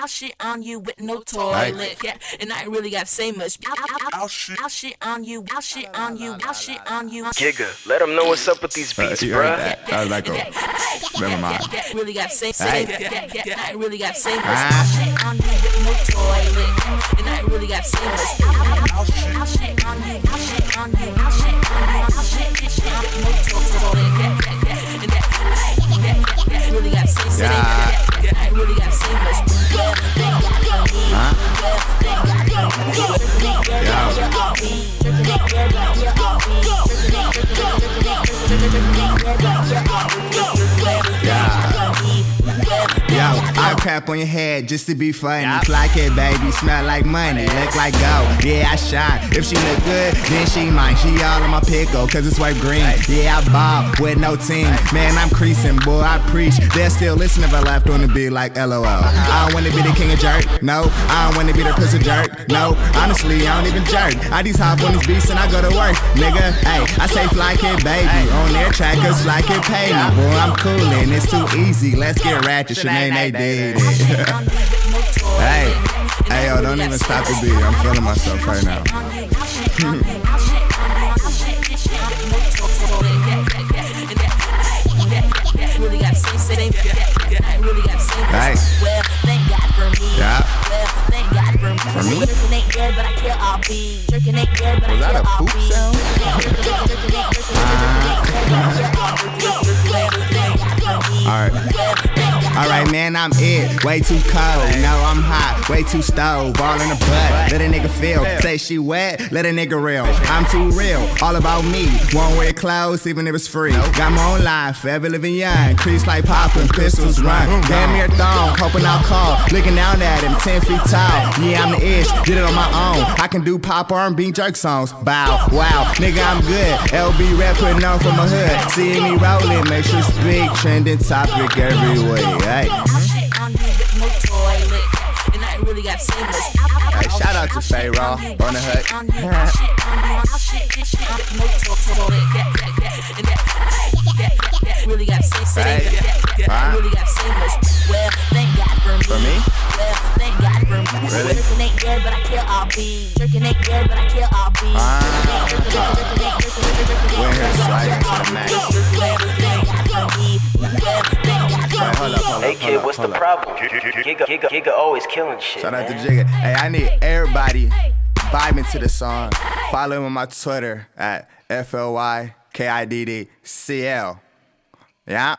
I'll shit on you with no toilet. Yeah, and I ain't really gotta say much. I'll, I'll, I'll, shit. I'll shit on you. I'll shit on you. I'll shit on you. Giga, let them know what's up with these beats, Uh, you bruh. heard that? How did that go? Never mind. Really gotta say, say, I ain't really gotta say much. Ah. I'll shit on you with no toilet. And I ain't really gotta say much. I'll, I'll, I'll shit, on you. I'll shit on you. I'll shit on you. I'll shit, shit, shit with no toilet. Yo, I me. crap on your head just to be funny. Fly it, baby, smell like money, look like gold. Yeah, I shine. If she look good, then she mine. She all on my pickle, cause it's white green. Yeah, I ball with no team. Man, I'm creasing, boy, I preach. They'll still listen if I left on the beat like LOL. I don't wanna be the king of jerk, no. I don't wanna be the pussy jerk, no. Honestly, I don't even jerk. I just hop on these beats and I go to work, nigga. Hey, I say Fly Kidd, baby. On their track, cause Fly Kidd pay me. Boy, I'm coolin', it's too easy. Let's get ratchet, Shanae, they did it. Hey, hey, yo, don't even stop the beat. I'm feeling myself right now. Hey. Well, thank God for me. Yeah. Well, thank God for me. For me? Jerking ain't good, but I kill all bees. Jerking ain't good, but Was I that kill a all bees. jerking ain't good, but I kill all I'm it. Way too cold. No, I'm hot. Way too stove. All in the butt. Let a nigga feel. Say she wet. Let a nigga real. I'm too real. All about me. Won't wear clothes even if it's free. Got my own life. Forever living young. Crease like poppin'. Pistols run. Damn near thong. Hoping I'll call. Looking down at him. 10 feet tall. Yeah, I'm the ish. Did it on my own. I can do pop R&B jerk songs. Bow. Wow. Nigga, I'm good. LB rap putting on from my hood. Seeing me rolling. Make sure speak. Trending topic everywhere. Hey. I really got to say much. I'll- I'll- Hey, shout out to yeah, yeah, yeah. Really got. Well, thank God for me. For me? Well, thank God for me. Really? Jerking ain't good, but I kill all bees. Jerking ain't good, but I kill all Hey kid, what's the hold up. problem? Giga, Giga, Giga always killing shit. Shout out to man. Jigga. Hey, I need everybody vibing to the song. Follow him on my Twitter at F L Y K I D D C L. Yeah.